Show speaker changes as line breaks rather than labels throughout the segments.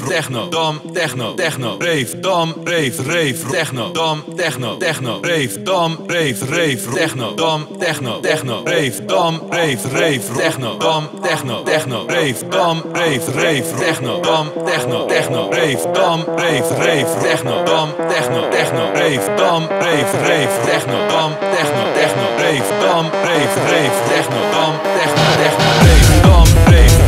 rave, techno, dam, techno, techno, rave, dam, rave, rave, techno, dam, techno, techno, rave, dam, rave, rave, techno, dam, techno, techno, rave, dam, rave, rave, techno, dam, techno, techno, rave, dam, rave, rave, techno, dam, techno, techno, rave, dam, rave, rave, techno, dam, techno, techno, rave, dam, rave, rave, techno, dam, techno, techno, rave, dam, rave, rave, techno, dam, techno, techno, rave, dam, rave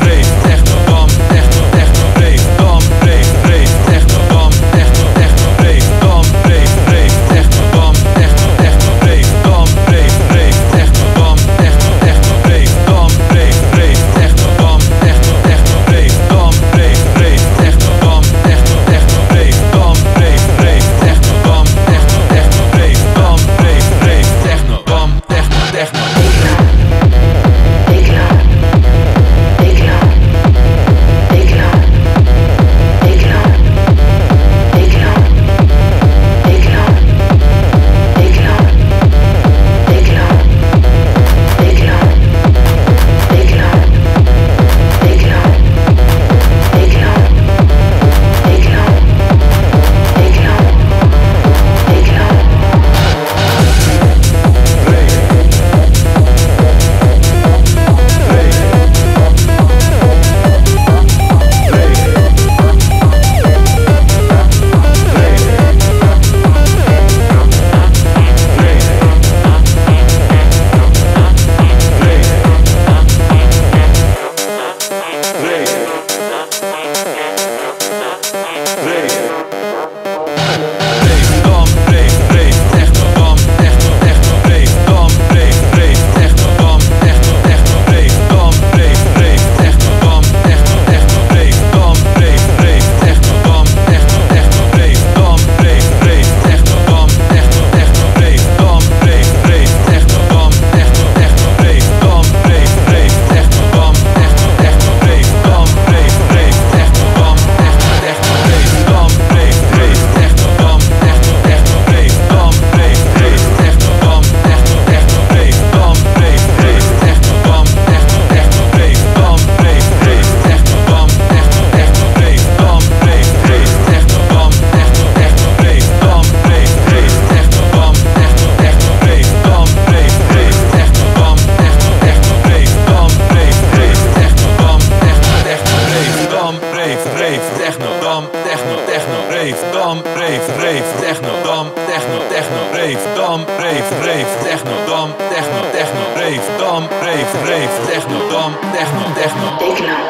techno, dam, techno, techno, rave, dam, rave, rave, techno, dam, techno, techno, rave, dam, rave, rave, techno, dam, techno, techno.
Techno,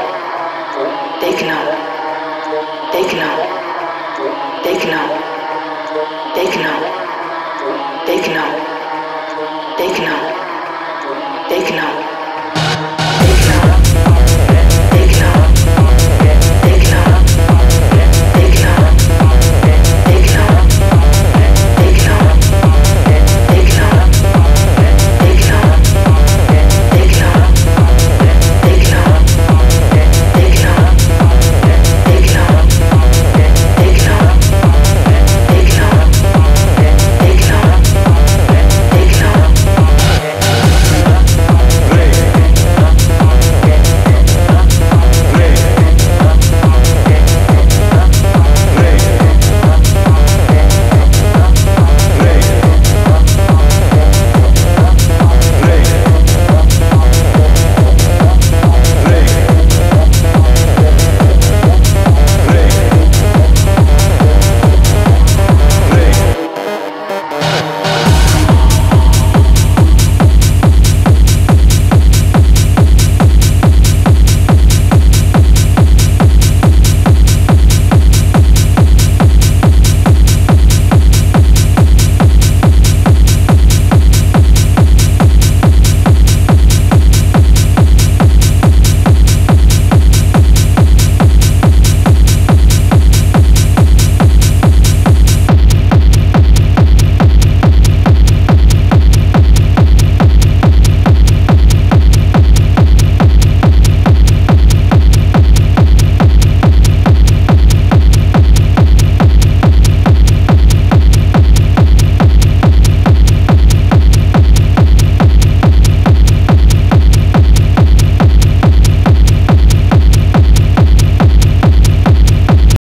techno, techno, techno, techno, techno, techno.